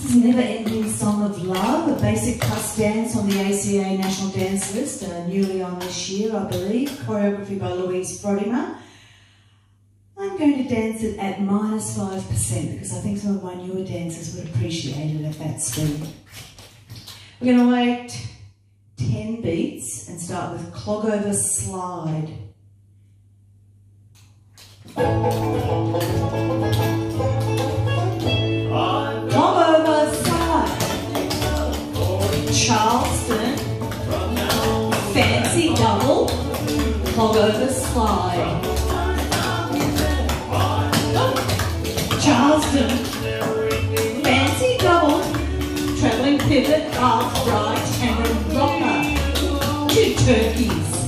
This is a Never Ending Song of Love, a basic plus dance on the ACA National Dance List, uh, newly on this year, I believe, choreography by Louise Frodyma. I'm going to dance it at minus 5% because I think some of my newer dancers would appreciate it at that speed. We're going to wait 10 beats and start with clog over slide. Charleston, fancy double, clog over slide. Charleston, fancy double, travelling pivot, half right and a rocker, two turkeys.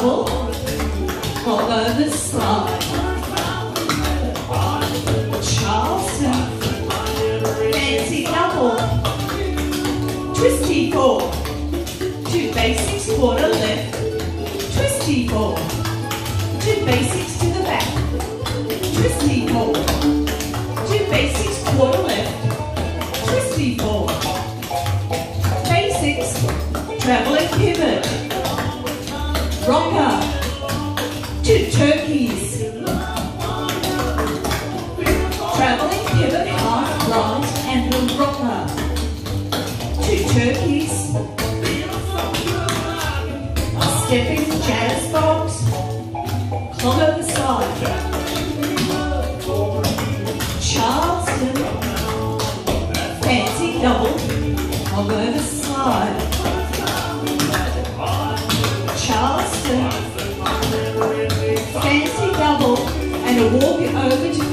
Double, clog over slide. Charleston, fancy double, twisty four, two basics quarter left, twisty four, two basics to the back, twisty four, two basics quarter left, twisty four, basics, traveling pivot, and a rocker, two turkeys, stepping jazz box, clog over the side, Charleston, fancy double, clog over slide, Charleston, fancy double, and a walk over to.